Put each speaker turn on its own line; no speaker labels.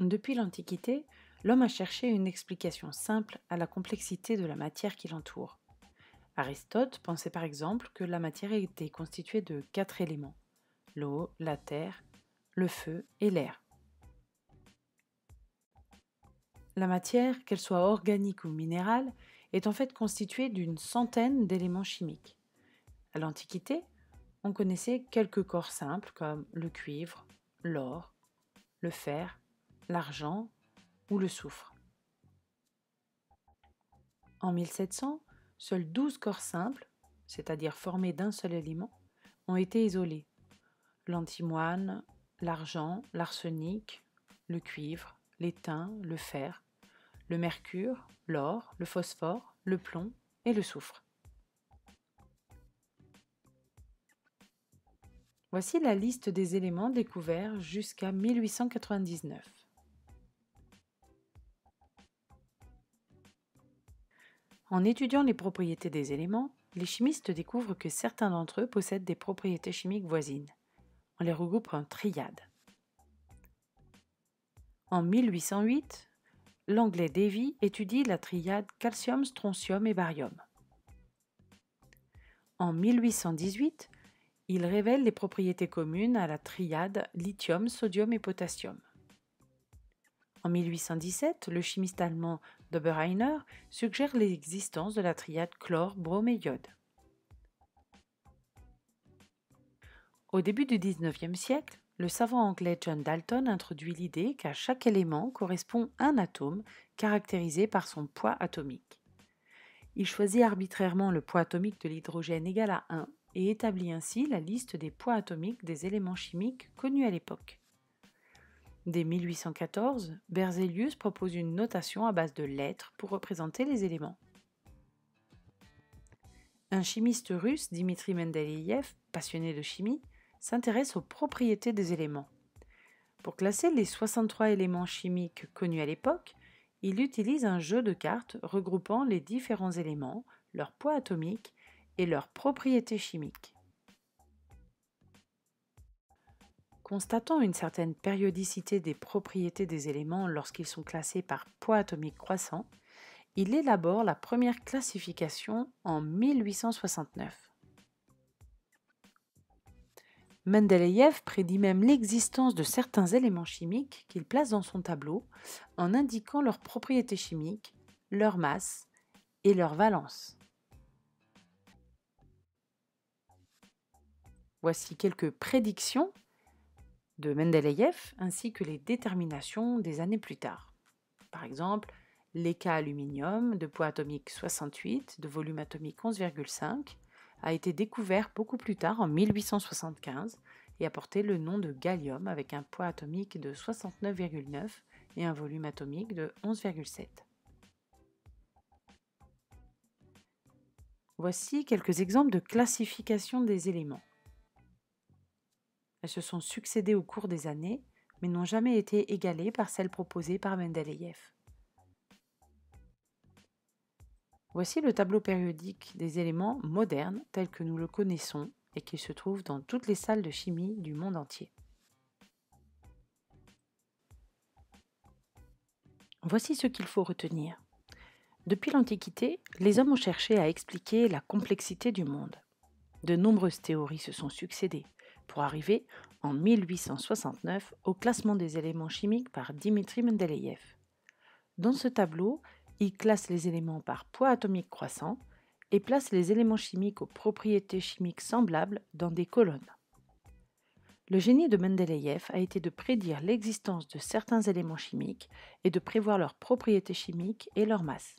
Depuis l'Antiquité, l'homme a cherché une explication simple à la complexité de la matière qui l'entoure. Aristote pensait par exemple que la matière était constituée de quatre éléments l'eau, la terre, le feu et l'air. La matière, qu'elle soit organique ou minérale, est en fait constituée d'une centaine d'éléments chimiques. À l'Antiquité, on connaissait quelques corps simples comme le cuivre, l'or, le fer, l'argent ou le soufre. En 1700, seuls 12 corps simples, c'est-à-dire formés d'un seul élément, ont été isolés. L'antimoine, l'argent, l'arsenic, le cuivre, l'étain, le fer, le mercure, l'or, le phosphore, le plomb et le soufre. Voici la liste des éléments découverts jusqu'à 1899. En étudiant les propriétés des éléments, les chimistes découvrent que certains d'entre eux possèdent des propriétés chimiques voisines. On les regroupe en triades. En 1808, l'anglais Davy étudie la triade calcium, strontium et barium. En 1818, il révèle les propriétés communes à la triade lithium, sodium et potassium. En 1817, le chimiste allemand Doberheiner suggère l'existence de la triade chlore, brome et. Au début du XIXe siècle, le savant anglais John Dalton introduit l'idée qu'à chaque élément correspond un atome caractérisé par son poids atomique. Il choisit arbitrairement le poids atomique de l'hydrogène égal à 1 et établit ainsi la liste des poids atomiques des éléments chimiques connus à l'époque. Dès 1814, Berzelius propose une notation à base de lettres pour représenter les éléments. Un chimiste russe, Dimitri Mendeleïev, passionné de chimie, s'intéresse aux propriétés des éléments. Pour classer les 63 éléments chimiques connus à l'époque, il utilise un jeu de cartes regroupant les différents éléments, leur poids atomique et leurs propriétés chimiques. Constatant une certaine périodicité des propriétés des éléments lorsqu'ils sont classés par poids atomique croissant, il élabore la première classification en 1869. Mendeleïev prédit même l'existence de certains éléments chimiques qu'il place dans son tableau en indiquant leurs propriétés chimiques, leur masse et leur valence. Voici quelques prédictions de Mendeleïev ainsi que les déterminations des années plus tard. Par exemple, l'EK aluminium de poids atomique 68, de volume atomique 11,5, a été découvert beaucoup plus tard en 1875 et a porté le nom de gallium avec un poids atomique de 69,9 et un volume atomique de 11,7. Voici quelques exemples de classification des éléments. Elles se sont succédées au cours des années, mais n'ont jamais été égalées par celles proposées par Mendeleïev. Voici le tableau périodique des éléments modernes tels que nous le connaissons et qui se trouve dans toutes les salles de chimie du monde entier. Voici ce qu'il faut retenir. Depuis l'Antiquité, les hommes ont cherché à expliquer la complexité du monde. De nombreuses théories se sont succédées, pour arriver en 1869 au classement des éléments chimiques par Dimitri Mendeleïev. Dans ce tableau, il classe les éléments par poids atomique croissant et place les éléments chimiques aux propriétés chimiques semblables dans des colonnes. Le génie de Mendeleïev a été de prédire l'existence de certains éléments chimiques et de prévoir leurs propriétés chimiques et leur masse.